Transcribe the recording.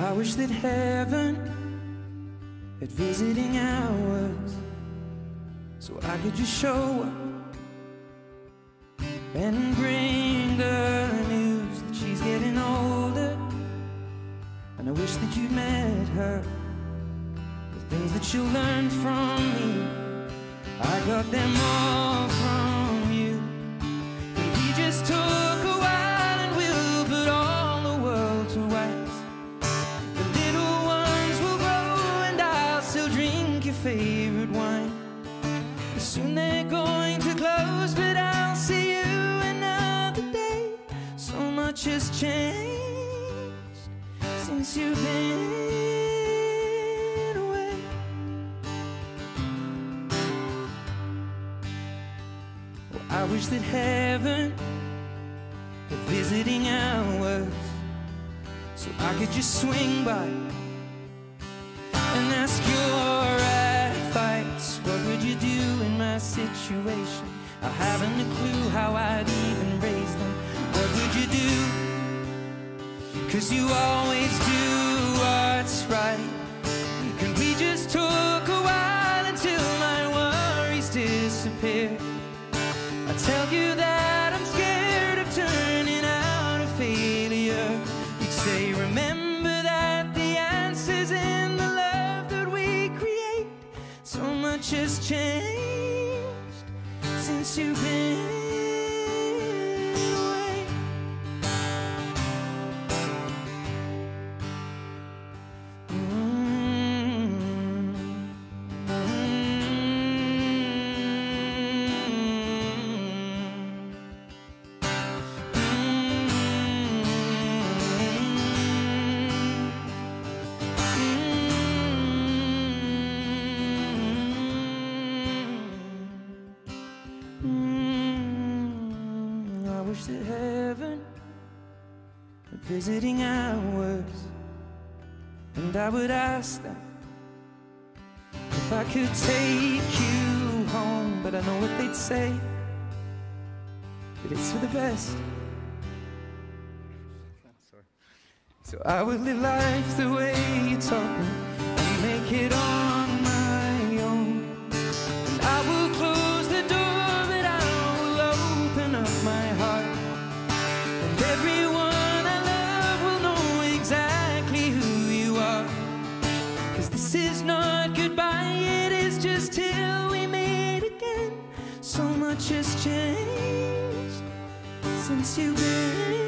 I wish that heaven had visiting hours so I could just show up and bring the news that she's getting older. And I wish that you'd met her. The things that you'll learn from me, I got them all from favorite wine. Soon they're going to close, but I'll see you another day. So much has changed since you've been away. Well, I wish that heaven had visiting hours so I could just swing by and ask your haven't a clue how I'd even raise them. What would you do? Cause you always do what's right. Can we just talk a while until my worries disappear? I tell you that I'm scared of turning out a failure. You'd say, remember that the answer's in the love that we create. So much has changed since you've been wish that heaven had visiting hours, and I would ask them if I could take you home. But I know what they'd say that it's for the best. So I would live life the way you taught me and make it on everyone I love will know exactly who you are. Cause this is not goodbye, it is just till we meet again. So much has changed since you've been